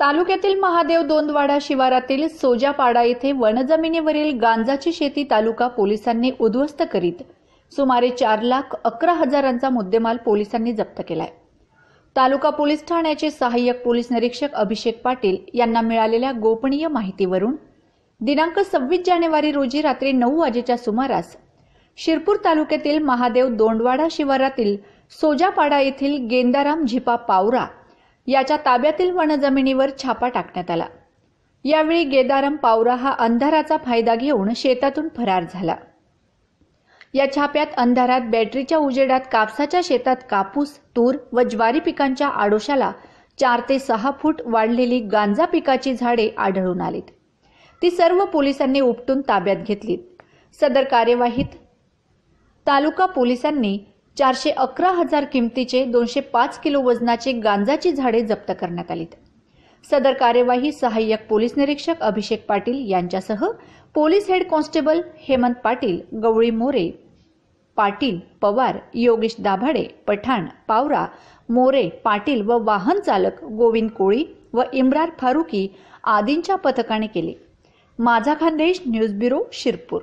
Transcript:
तालुक्यातील महादेव दोंदवाडा शिवारातील सोजापाडा येथे वनजमिनीवरील गांजाची शेती तालुका पोलिसांनी उद्ध्वस्त करीत सुमारे चार लाख अकरा हजारांचा मुद्देमाल पोलिसांनी जप्त केलाय. तालुका पोलीस ठाण्याचे सहाय्यक पोलीस निरीक्षक अभिषेक पाटील यांना मिळालेल्या गोपनीय माहितीवरून दिनांक सव्वीस जानेवारी रोजी रात्री नऊ वाजेच्या सुमारास शिरपूर तालुक्यातील महादेव दोंडवाडा शिवारातील सोजापाडा येथील गेंदाराम झिपा पावरा याच्या ताब्यातील वनजमिनीवर छापा टाकण्यात आला. यावेळी गेदाराम पावरा हा अंधाराचा फायदा घेऊन शेतातून फरार झाला. या छाप्यात अंधारात बॅटरीच्या उजेडात कापसाच्या शेतात कापूस तूर व ज्वारी पिकांच्या आडोशाला चार ते सहा फूट वाढलेली गांजा पिकाची झाडे आढळून आलीत. ती सर्व पोलिसांनी उपटून ताब्यात घेतलीत. सदर कार्यवाहीत तालुका पोलिसांनी चारशे अकरा हजार किमतीचे दोनशे पाच किलो वजनाचे गांजाची झाडे जप्त करण्यात आलीत. सदर कार्यवाही सहाय्यक पोलीस निरीक्षक अभिषेक पाटील यांच्यासह police head constable Hemant Patil Gawali More Patil Pawar Yogesh Dabhade Pathan Pawara More Patil व वाहन चालक गोविंद कोळी व इम्रान फारुकी आदींच्या पथकाने केले. माझा खानदेश न्यूज ब्युरो शिरपूर.